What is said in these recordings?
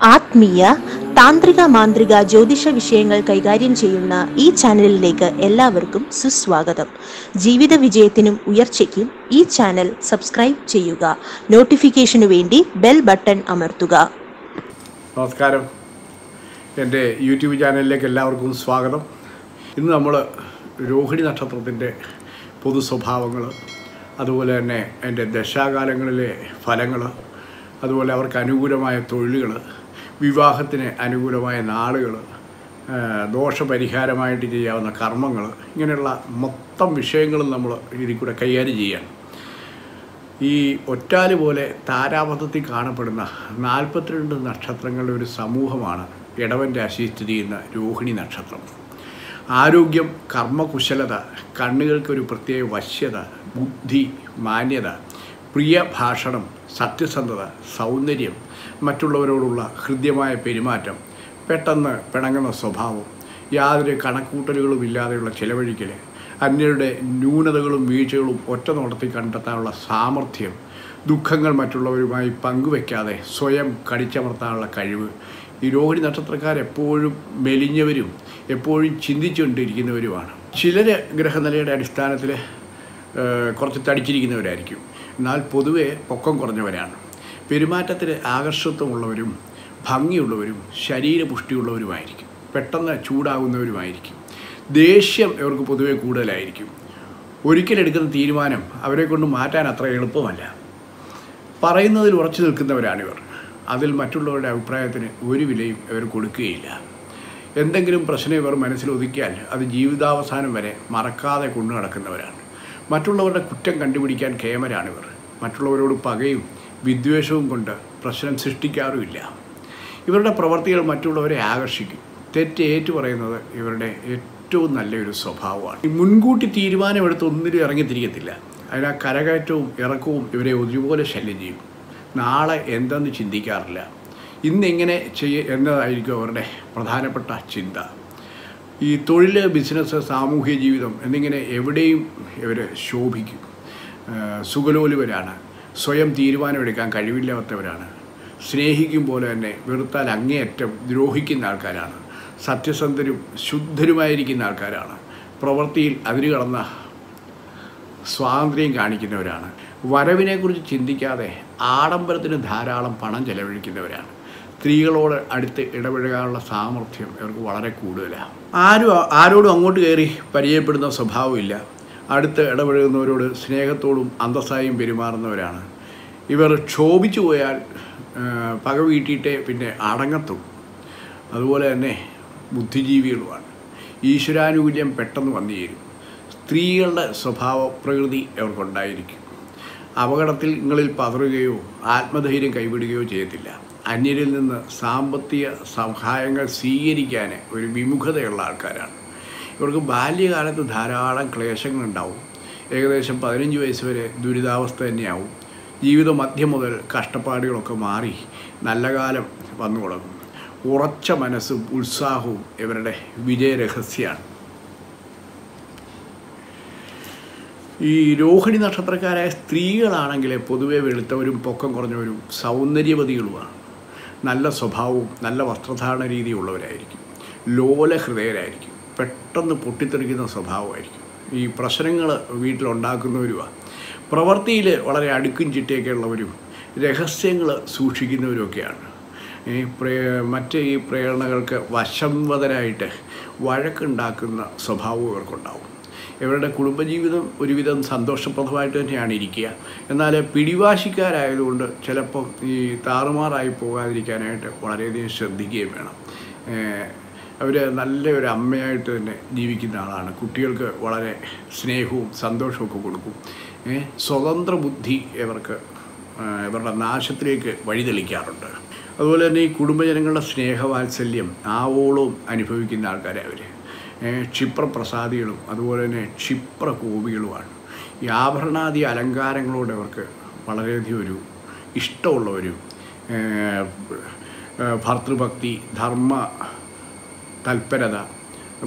ആത്മീയ താന്ത്രിക മാന്ത്രിക ജ്യോതിഷ വിഷയങ്ങൾ കൈകാര്യം ചെയ്യുന്ന ഈ ചാനലിലേക്ക് എല്ലാവർക്കും സുസ്വാഗതം. ജീവിത വിജയത്തിനും ഉയർച്ചയ്ക്കും ഈ ചാനൽ സബ്സ്ക്രൈബ് ചെയ്യുക. നോട്ടിഫിക്കേഷനു വേണ്ടി ബെൽ ബട്ടൺ അമർത്തുക. നമസ്കാരം. എന്റെ യൂട്യൂബ് ചാനലിലേക്ക് എല്ലാവർക്കും സ്വാഗതം. ഇന്ന് നമ്മൾ രോഹിണി നക്ഷത്രത്തിന്റെ പൊതു സ്വഭാവങ്ങൾ അതുപോലെ തന്നെ എന്റെ ദശാകാലങ്ങളിലെ ഫലങ്ങൾ അതുപോലെ അവർക്ക് അനുകൂലമായ തൊഴിലുകൾ വിവാഹത്തിന് അനുകൂലമായ നാളുകൾ ദോഷപരിഹാരമായിട്ട് ചെയ്യാവുന്ന കർമ്മങ്ങൾ ഇങ്ങനെയുള്ള മൊത്തം വിഷയങ്ങളും നമ്മൾ ഇതിൽ കൂടെ കൈകാര്യം ചെയ്യാണ് ഈ ഒറ്റാൽ പോലെ താരാപഥത്തിൽ കാണപ്പെടുന്ന നാൽപ്പത്തിരണ്ട് നക്ഷത്രങ്ങളുടെ ഒരു സമൂഹമാണ് ഇടവൻ രാശി സ്ഥിതി ചെയ്യുന്ന രോഹിണി നക്ഷത്രം. ആരോഗ്യം കർമ്മകുശലത കണ്ണുകൾക്കൊരു പ്രത്യേക വശ്യത ബുദ്ധി മാന്യത പ്രിയ ഭാഷണം സത്യസന്ധത സൗന്ദര്യം മറ്റുള്ളവരോടുള്ള ഹൃദ്യമായ പെരുമാറ്റം പെട്ടെന്ന് പിണങ്ങുന്ന സ്വഭാവം യാതൊരു കണക്കൂട്ടലുകളും ഇല്ലാതെയുള്ള ചിലവഴിക്കൽ അന്യരുടെ ന്യൂനതകളും വീഴ്ചകളും ഒറ്റ നോട്ടത്തിൽ കണ്ടെത്താനുള്ള സാമർഥ്യം ദുഃഖങ്ങൾ മറ്റുള്ളവരുമായി പങ്കുവെക്കാതെ സ്വയം കടിച്ചമർത്താനുള്ള കഴിവ്. ഈ രോഹിണി നക്ഷത്രക്കാർ എപ്പോഴും മെലിഞ്ഞവരും എപ്പോഴും ചിന്തിച്ചുകൊണ്ടിരിക്കുന്നവരുമാണ്. ചിലർ ഗ്രഹനിലയുടെ അടിസ്ഥാനത്തിൽ കുറച്ച് തടിച്ചിരിക്കുന്നവരായിരിക്കും. എന്നാൽ പൊതുവെ പൊക്കം കുറഞ്ഞവരാണ്. പെരുമാറ്റത്തിൽ ആകർഷത്വമുള്ളവരും ഭംഗിയുള്ളവരും ശരീരപുഷ്ടിയുള്ളവരുമായിരിക്കും. പെട്ടെന്ന് ചൂടാകുന്നവരുമായിരിക്കും. ദേഷ്യം ഇവർക്ക് പൊതുവെ കൂടുതലായിരിക്കും. ഒരിക്കലെടുക്കുന്ന തീരുമാനം അവരെ കൊണ്ട് മാറ്റാൻ അത്ര എളുപ്പമല്ല. പറയുന്നതിൽ ഉറച്ചു നിൽക്കുന്നവരാണിവർ. അതിൽ മറ്റുള്ളവരുടെ അഭിപ്രായത്തിന് ഒരു വിലയും ഇവർ കൊടുക്കുകയില്ല. എന്തെങ്കിലും പ്രശ്നം ഇവർ മനസ്സിൽ ഒതുക്കിയാൽ അത് ജീവിതാവസാനം വരെ മറക്കാതെ കൊണ്ടു നടക്കുന്നവരാണ്. മറ്റുള്ളവരുടെ കുറ്റം കണ്ടുപിടിക്കാൻ കേമരാണിവർ മറ്റുള്ളവരോട് പകയും വിദ്വേഷവും കൊണ്ട് പ്രശ്നം സൃഷ്ടിക്കാറുമില്ല. ഇവരുടെ പ്രവർത്തികൾ മറ്റുള്ളവരെ ആകർഷിക്കും. തെറ്റ് ഏറ്റു പറയുന്നത് ഇവരുടെ ഏറ്റവും നല്ലൊരു സ്വഭാവമാണ്. ഈ മുൻകൂട്ടി തീരുമാനമെടുത്ത് ഒന്നിലും ഇറങ്ങിത്തിരിക്കത്തില്ല. അതിനാൽ കരകയറ്റവും ഇറക്കവും ഇവരെ ഒരുപോലെ ശല്യം ചെയ്യും. നാളെ എന്തെന്ന് ചിന്തിക്കാറില്ല. ഇന്നെങ്ങനെ ചെയ്യ എന്നതായിരിക്കും അവരുടെ പ്രധാനപ്പെട്ട ചിന്ത. ഈ തൊഴിൽ ബിസിനസ് സാമൂഹ്യ ജീവിതം എന്നിങ്ങനെ എവിടെയും ഇവർ ശോഭിക്കും. ആ, സുഖലോലുവരാണ് സ്വയം തീരുമാനമെടുക്കാൻ കഴിവില്ലാത്തവരാണ്. സ്നേഹിക്കും പോലെ തന്നെ വെറുത്താൽ അങ്ങേയറ്റം ദ്രോഹിക്കുന്ന ആൾക്കാരാണ്. സത്യസന്ധരും ശുദ്ധരുമായിരിക്കുന്ന ആൾക്കാരാണ്. പ്രവൃത്തിയിൽ അതിര് കടന്ന സ്വാതന്ത്ര്യം കാണിക്കുന്നവരാണ്. വരവിനെക്കുറിച്ച് ചിന്തിക്കാതെ ആഡംബരത്തിന് ധാരാളം പണം ചെലവഴിക്കുന്നവരാണ്. സ്ത്രീകളോട് അടുത്ത് ഇടപഴകാനുള്ള സാമർഥ്യം ഇവർക്ക് വളരെ കൂടുതലാണ്. ആരും ആരോടും അങ്ങോട്ട് കയറി പരിചയപ്പെടുന്ന സ്വഭാവമില്ല. അടുത്ത് ഇടപഴകുന്നവരോട് സ്നേഹത്തോടും അന്തസ്സായും പെരുമാറുന്നവരാണ്. ഇവർ ക്ഷോഭിച്ചു പോയാൽ പക വീട്ടിയിട്ടേ പിന്നെ അടങ്ങത്തുള്ളൂ. അതുപോലെ തന്നെ ബുദ്ധിജീവികളുമാണ്. ഈശ്വരാനുകൂല്യം പെട്ടെന്ന് വന്നു ചേരും. സ്ത്രീകളുടെ സ്വഭാവ പ്രകൃതി അവർക്കുണ്ടായിരിക്കും. അപകടത്തിൽ നിങ്ങളിൽ പതറുകയോ ആത്മധൈര്യം കൈവിടുകയോ ചെയ്യത്തില്ല. അന്യരിൽ നിന്ന് സാമ്പത്തിക സഹായങ്ങൾ സ്വീകരിക്കാൻ ഒരു വിമുഖതയുള്ള ആൾക്കാരാണ്. ഇവർക്ക് ബാല്യകാലത്ത് ധാരാളം ക്ലേശങ്ങളുണ്ടാവും. ഏകദേശം പതിനഞ്ച് വയസ്സ് വരെ ദുരിതാവസ്ഥ തന്നെയാവും. ജീവിതം മധ്യം മുതൽ കഷ്ടപ്പാടുകളൊക്കെ മാറി നല്ല കാലം വന്നു തുടങ്ങും. ഉറച്ച മനസ്സും ഉത്സാഹവും ഇവരുടെ വിജയരഹസ്യമാണ് ഈ രോഹിണി നക്ഷത്രക്കാരായ സ്ത്രീകളാണെങ്കിൽ പൊതുവെ വെളുത്തവരും പൊക്കം കുറഞ്ഞവരും സൗന്ദര്യവതികളുമാണ്. നല്ല സ്വഭാവവും നല്ല വസ്ത്രധാരണ രീതിയുള്ളവരായിരിക്കും. ലോല ഹൃദയരായിരിക്കും പെട്ടെന്ന് പൊട്ടിത്തെറിക്കുന്ന സ്വഭാവമായിരിക്കും. ഈ പ്രശ്നങ്ങൾ വീട്ടിലുണ്ടാക്കുന്നവരുമാണ് പ്രവൃത്തിയിൽ വളരെ അടുക്കും ചിട്ടയൊക്കെ ഉള്ളവരും രഹസ്യങ്ങൾ സൂക്ഷിക്കുന്നവരുമൊക്കെയാണ് ഈ പ്രേ മറ്റ് ഈ പ്രേരണകൾക്ക് വശംവതരായിട്ട് വഴക്കുണ്ടാക്കുന്ന സ്വഭാവം ഇവർക്കുണ്ടാവും. ഇവരുടെ കുടുംബജീവിതം ഒരുവിധം സന്തോഷപ്രദമായിട്ട് തന്നെയാണ് ഇരിക്കുക. എന്നാൽ പിടിവാശിക്കാരായതുകൊണ്ട് ചിലപ്പം ഈ താറുമാറായി പോകാതിരിക്കാനായിട്ട് വളരെയധികം ശ്രദ്ധിക്കുകയും വേണം. അവർ നല്ലൊരു അമ്മയായിട്ട് തന്നെ ജീവിക്കുന്ന ആളാണ്. കുട്ടികൾക്ക് വളരെ സ്നേഹവും സന്തോഷവും കൊടുക്കും. സ്വതന്ത്ര ബുദ്ധി ഇവർക്ക് ഇവരുടെ നാശത്തിലേക്ക് വഴിതെളിക്കാറുണ്ട് അതുപോലെ തന്നെ ഈ കുടുംബജനങ്ങളുടെ സ്നേഹവാത്സല്യം ആവോളവും അനുഭവിക്കുന്ന ആൾക്കാരെ അവർ ക്ഷിപ്രപ്രസാദികളും അതുപോലെ തന്നെ ക്ഷിപ്രകോപികളുമാണ്. ഈ ആഭരണാദി അലങ്കാരങ്ങളോട് അവർക്ക് വളരെയധികം ഒരു ഇഷ്ടമുള്ളവരും ഭർതൃഭക്തി ധർമ്മ തൽപരത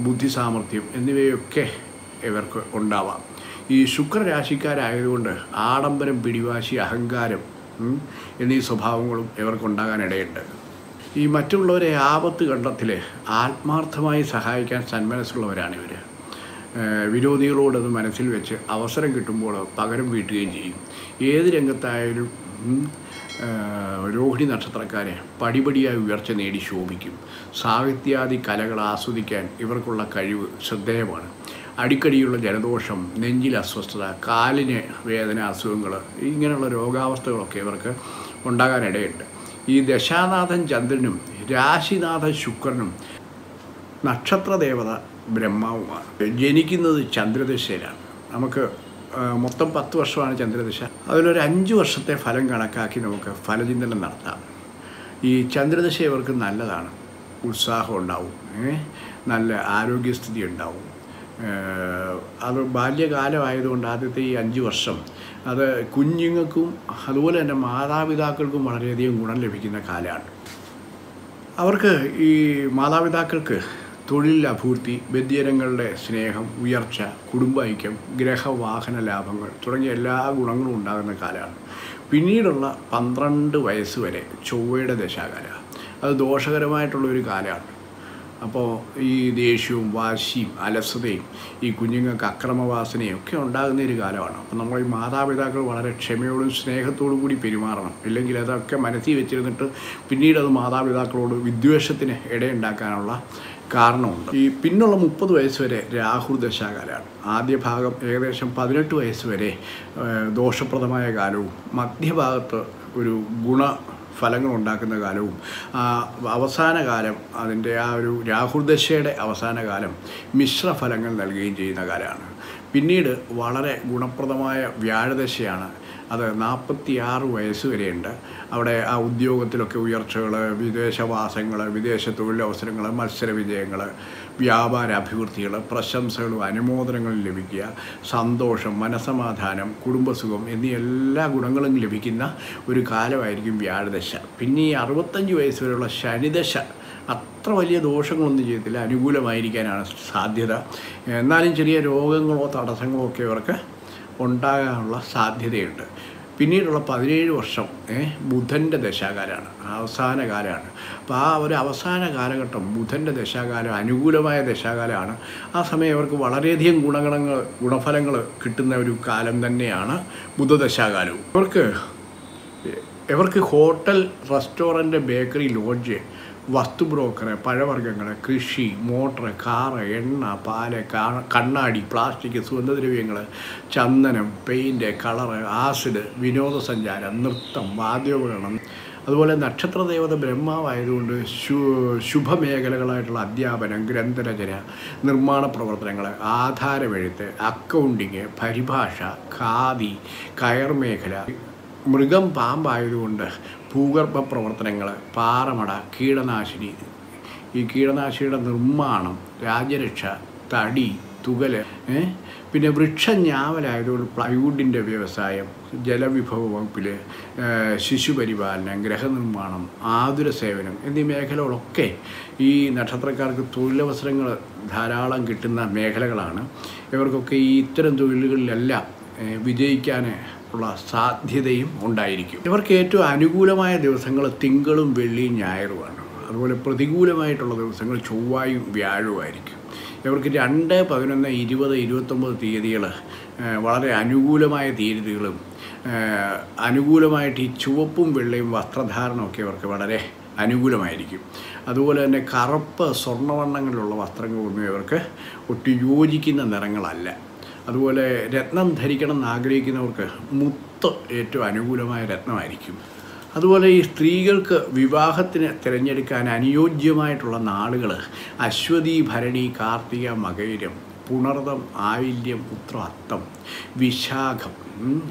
ബുദ്ധി സാമർഥ്യം എന്നിവയൊക്കെ ഇവർക്ക് ഉണ്ടാവാം. ഈ ശുക്രരാശിക്കാരായതുകൊണ്ട് ആഡംബരം പിടിവാശി അഹങ്കാരം എന്നീ സ്വഭാവങ്ങളും ഇവർക്കുണ്ടാകാനിടയുണ്ട്. ഈ മറ്റുള്ളവരെ ആപത്ത് കണ്ടത്തിൽ ആത്മാർത്ഥമായി സഹായിക്കാൻ സന്മനസ്സുള്ളവരാണ് ഇവർ വിരോധികളോടത് മനസ്സിൽ വെച്ച് അവസരം കിട്ടുമ്പോൾ പകരം വീട്ടുകയും ചെയ്യും. ഏത് രംഗത്തായാലും രോഹിണി നക്ഷത്രക്കാരെ പടിപടിയായി ഉയർച്ച നേടി ശോഭിക്കും. സാഹിത്യാദി കലകൾ ആസ്വദിക്കാൻ ഇവർക്കുള്ള കഴിവ് ശ്രദ്ധേയമാണ്. അടിക്കടിയുള്ള ജലദോഷം നെഞ്ചിൽ അസ്വസ്ഥത കാലിന് വേദന അസുഖങ്ങൾ ഇങ്ങനെയുള്ള രോഗാവസ്ഥകളൊക്കെ ഇവർക്ക് ഉണ്ടാകാനിടയുണ്ട്. ഈ ദശാനാഥൻ ചന്ദ്രനും രാശിനാഥൻ ശുക്രനും നക്ഷത്രദേവത ബ്രഹ്മാവുമാണ്. ജനിക്കുന്നത് ചന്ദ്രദശയിലാണ്. നമുക്ക് മൊത്തം പത്ത് വർഷമാണ് ചന്ദ്രദശ. അതിലൊരു അഞ്ച് വർഷത്തെ ഫലം കണക്കാക്കി നമുക്ക് ഫലചിന്തനം നടത്താം. ഈ ചന്ദ്രദശ ഇവർക്ക് നല്ലതാണ്. ഉത്സാഹം ഉണ്ടാവും. നല്ല ആരോഗ്യസ്ഥിതി ഉണ്ടാവും. അത് ബാല്യകാലമായതുകൊണ്ട് ആദ്യത്തെ ഈ അഞ്ച് വർഷം അത് കുഞ്ഞുങ്ങൾക്കും അതുപോലെ തന്നെ മാതാപിതാക്കൾക്കും വളരെയധികം ഗുണം ലഭിക്കുന്ന കാലമാണ്. അവർക്ക് ഈ മാതാപിതാക്കൾക്ക് തൊഴിൽ അഭൂർത്തി വ്യതിജനങ്ങളുടെ സ്നേഹം ഉയർച്ച കുടുംബൈക്യം ഗ്രഹവാഹന ലാഭങ്ങൾ തുടങ്ങിയ എല്ലാ ഗുണങ്ങളും ഉണ്ടാകുന്ന കാലമാണ്. പിന്നീടുള്ള പന്ത്രണ്ട് വയസ്സ് വരെ ചൊവ്വയുടെ ദശാകാല. അത് ദോഷകരമായിട്ടുള്ളൊരു കാലമാണ്. അപ്പോൾ ഈ ദേഷ്യവും വാശിയും അലസതയും ഈ കുഞ്ഞുങ്ങൾക്ക് അക്രമവാസനയും ഒക്കെ ഉണ്ടാകുന്ന ഒരു കാലമാണ്. അപ്പോൾ നമ്മൾ ഈ മാതാപിതാക്കൾ വളരെ ക്ഷമയോടും സ്നേഹത്തോടും കൂടി പെരുമാറണം. ഇല്ലെങ്കിൽ അതൊക്കെ മനസ്സിൽ വെച്ചിരുന്നിട്ട് പിന്നീട് അത് മാതാപിതാക്കളോട് വിദ്വേഷത്തിന് ഇടയുണ്ടാക്കാനുള്ള കാരണമുണ്ട്. ഈ പിന്നുള്ള മുപ്പത് വയസ്സ് വരെ രാഹുൽ ദശാകാലമാണ്. ആദ്യ ഭാഗം ഏകദേശം പതിനെട്ട് വയസ്സ് വരെ ദോഷപ്രദമായ കാലവും മധ്യഭാഗത്ത് ഒരു ഗുണ ഫലങ്ങൾ ഉണ്ടാക്കുന്ന കാലവും അവസാന കാലം അതിന്റെ ആ ഒരു രാഹുൽ ദശയുടെ അവസാന കാലം മിശ്ര ഫലങ്ങൾ നൽകുകയും ചെയ്യുന്ന കാലമാണ്. പിന്നീട് വളരെ ഗുണപ്രദമായ വ്യാഴദശയാണ് അത് നാൽപ്പത്തി ആറ് വയസ്സ് വരെയുണ്ട്. അവിടെ ആ ഉദ്യോഗത്തിലൊക്കെ ഉയർച്ചകൾ വിദേശവാസങ്ങൾ വിദേശ തൊഴിലവസരങ്ങൾ മത്സര വിജയങ്ങൾ വ്യാപാര അഭിവൃദ്ധികൾ പ്രശംസകളും അനുമോദനങ്ങളും ലഭിക്കുക സന്തോഷം മനസമാധാനം കുടുംബസുഖം എന്നീ എല്ലാ ഗുണങ്ങളും ലഭിക്കുന്ന ഒരു കാലമായിരിക്കും വ്യാഴദശ. പിന്നെ ഈ അറുപത്തഞ്ച് വയസ്സ് വരെയുള്ള ശനിദശ അത്ര വലിയ ദോഷങ്ങളൊന്നും ചെയ്യത്തില്ല അനുകൂലമായിരിക്കാനാണ് സാധ്യത. എന്നാലും ചെറിയ രോഗങ്ങളോ തടസ്സങ്ങളോ ഒക്കെ ഇവർക്ക് ഉണ്ടാകാനുള്ള സാധ്യതയുണ്ട്. പിന്നീടുള്ള പതിനേഴ് വർഷം ബുധന്റെ ദശാകാലമാണ് അവസാന കാലമാണ്. അപ്പോൾ ആ ഒരു അവസാന കാലഘട്ടം ബുധന്റെ ദശാകാലം അനുകൂലമായ ദശാകാലമാണ്. ആ സമയം അവർക്ക് വളരെയധികം ഗുണഗണങ്ങൾ ഗുണഫലങ്ങൾ കിട്ടുന്ന ഒരു കാലം തന്നെയാണ് ബുധദശാകാലവും. ഇവർക്ക് ഇവർക്ക് ഹോട്ടൽ റെസ്റ്റോറന്റ് ബേക്കറി ലോഡ്ജ് വസ്തു ബ്രോക്കർ പഴവർഗങ്ങൾ കൃഷി മോട്ടർ കാറ് എണ്ണ പാൽ കണ്ണാടി പ്ലാസ്റ്റിക് സുഗന്ധദ്രവ്യങ്ങൾ ചന്ദനം പെയിന്റ് കളറ് ആസിഡ് വിനോദസഞ്ചാരം നൃത്തം വാദ്യോപകരണം. അതുപോലെ നക്ഷത്രദേവത ബ്രഹ്മാവായതുകൊണ്ട് ശു ശുഭമേഖലകളായിട്ടുള്ള അധ്യാപനം ഗ്രന്ഥരചന നിർമ്മാണ പ്രവർത്തനങ്ങൾ ആധാരമെഴുത്ത് അക്കൗണ്ടിങ് പരിഭാഷ ഖാദി കയർ മേഖല മൃഗം പാമ്പായതുകൊണ്ട് ഭൂഗർഭ പ്രവർത്തനങ്ങൾ പാറമട കീടനാശിനി ഈ കീടനാശിനിയുടെ നിർമ്മാണം രാജ്യരക്ഷ തടി തുകൽ? പിന്നെ വൃക്ഷഞ്ഞാവലായതുകൊണ്ട് പ്ലൈവുഡിന്റെ വ്യവസായം ജലവിഭവ വകുപ്പിൽ ശിശുപരിപാലനം ഗ്രഹനിർമ്മാണം ആതുര സേവനം എന്നീ മേഖലകളൊക്കെ ഈ നക്ഷത്രക്കാർക്ക് തൊഴിലവസരങ്ങൾ ധാരാളം കിട്ടുന്ന മേഖലകളാണ് ഇവർക്കൊക്കെ ഈ ഇത്തരം തൊഴിലുകളിലെല്ലാം വിജയിക്കാൻ ഉള്ള സാധ്യതയും ഉണ്ടായിരിക്കും. ഇവർക്ക് ഏറ്റവും അനുകൂലമായ ദിവസങ്ങൾ തിങ്കളും വെള്ളിയും ഞായറുമാണ് അതുപോലെ പ്രതികൂലമായിട്ടുള്ള ദിവസങ്ങൾ ചൊവ്വായും വ്യാഴുമായിരിക്കും ഇവർക്ക് രണ്ട് പതിനൊന്ന് ഇരുപത് ഇരുപത്തൊമ്പത് തീയതികൾ വളരെ അനുകൂലമായ തീയതികളും അനുകൂലമായിട്ട് ഈ ചുവപ്പും വെള്ളയും വസ്ത്രധാരണമൊക്കെ ഇവർക്ക് വളരെ അനുകൂലമായിരിക്കും. അതുപോലെ തന്നെ കറുപ്പ് സ്വർണവർണങ്ങളിലുള്ള വസ്ത്രങ്ങളൊന്നും ഇവർക്ക് ഒട്ടി യോജിക്കുന്ന നിറങ്ങളല്ല. അതുപോലെ രത്നം ധരിക്കണം എന്ന് ആഗ്രഹിക്കുന്നവർക്ക് മുത്ത് ഏറ്റവും അനുകൂലമായ രത്നമായിരിക്കും. അതുപോലെ ഈ സ്ത്രീകൾക്ക് വിവാഹത്തിന് തിരഞ്ഞെടുക്കാൻ അനുയോജ്യമായിട്ടുള്ള നാളുകൾ അശ്വതി ഭരണി കാർത്തിക മകൈരം പുണർതം ആയില്യം ഉത്ര അത്തം വിശാഖം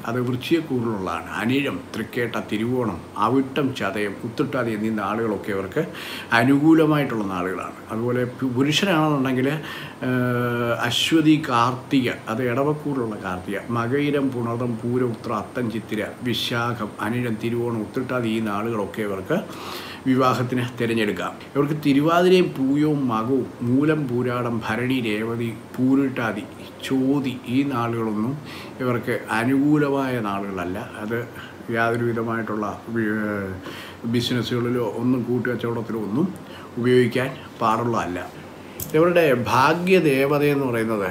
അത് വൃശ്ചികക്കൂറിലുള്ളതാണ് അനിഴം തൃക്കേട്ട തിരുവോണം അവിട്ടം ചതയം കുത്തിട്ടാതി എന്നീ നാളുകളൊക്കെ ഇവർക്ക് അനുകൂലമായിട്ടുള്ള നാളുകളാണ്. അതുപോലെ പുരുഷനാണെന്നുണ്ടെങ്കിൽ അശ്വതി കാർത്തിക അത് ഇടവക്കൂറിലുള്ള കാർത്തിക മകയിരം പുണർദം പൂരം ഉത്ര അത്തം ചിത്തിര വിശാഖം അനിഴം തിരുവോണം ഉത്തിട്ടാതി ഈ നാളുകളൊക്കെ ഇവർക്ക് വിവാഹത്തിന് തിരഞ്ഞെടുക്കാം. ഇവർക്ക് തിരുവാതിരയും പൂയവും മകവും മൂലം പൂരാടം ഭരണി രേവതി പൂരിട്ടാതി ചോതി ഈ നാളുകളൊന്നും ഇവർക്ക് അനുകൂലമായ നാളുകളല്ല. അത് യാതൊരു വിധമായിട്ടുള്ള ബിസിനസ്സുകളിലോ ഒന്നും കൂട്ടുകച്ചവടത്തിലോ ഒന്നും ഉപയോഗിക്കാൻ പാടുള്ളതല്ല. ഇവരുടെ ഭാഗ്യദേവത എന്ന് പറയുന്നത്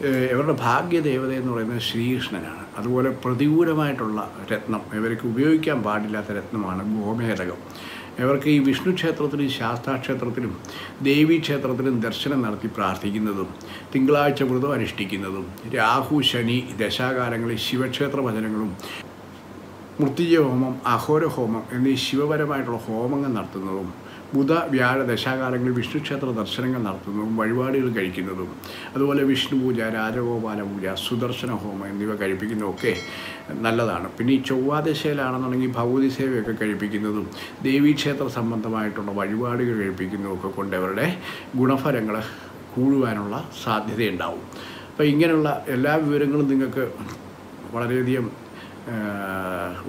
ഇവരുടെ ഭാഗ്യദേവത എന്ന് പറയുന്നത് ശ്രീകൃഷ്ണനാണ്. അതുപോലെ പ്രതികൂലമായിട്ടുള്ള രത്നം ഇവർക്ക് ഉപയോഗിക്കാൻ പാടില്ലാത്ത രത്നമാണ് ഗോമേതകം ഇവർക്ക് ഈ വിഷ്ണു ക്ഷേത്രത്തിലും ശാസ്താക്ഷേത്രത്തിലും ദേവീ ക്ഷേത്രത്തിലും ദർശനം നടത്തി പ്രാർത്ഥിക്കുന്നതും തിങ്കളാഴ്ച വ്രതം അനുഷ്ഠിക്കുന്നതും രാഹു ശനി ദശാകാലങ്ങളിൽ ശിവക്ഷേത്ര ഭജനങ്ങളും മൃത്യുജ ഹോമം അഹോര ഹോമം എന്നീ ശിവപരമായിട്ടുള്ള ഹോമങ്ങൾ നടത്തുന്നതും ബുധ വ്യാഴ ദശാകാലങ്ങളിൽ വിഷ്ണുക്ഷേത്ര ദർശനങ്ങൾ നടത്തുന്നതും വഴിപാടുകൾ കഴിക്കുന്നതും അതുപോലെ വിഷ്ണു പൂജ രാജഗോപാല പൂജ സുദർശന ഹോമം എന്നിവ കഴിപ്പിക്കുന്നതൊക്കെ നല്ലതാണ്. പിന്നെ ഈ ചൊവ്വാദശയിലാണെന്നുണ്ടെങ്കിൽ ഭഗവതി സേവയൊക്കെ കഴിപ്പിക്കുന്നതും ദേവീക്ഷേത്ര സംബന്ധമായിട്ടുള്ള വഴിപാടുകൾ കഴിപ്പിക്കുന്നതൊക്കെ കൊണ്ട് അവരുടെ ഗുണഫലങ്ങൾ കൂടുവാനുള്ള സാധ്യതയുണ്ടാവും. അപ്പോൾ ഇങ്ങനെയുള്ള എല്ലാ വിവരങ്ങളും നിങ്ങൾക്ക് വളരെയധികം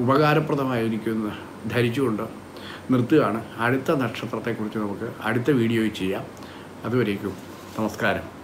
ഉപകാരപ്രദമായിരിക്കുമെന്ന് ധരിച്ചുകൊണ്ട് നിർത്തുകയാണ്. അടുത്ത നക്ഷത്രത്തെക്കുറിച്ച് നമുക്ക് അടുത്ത വീഡിയോയിൽ ചെയ്യാം. അതുവരേക്കും. നമസ്കാരം.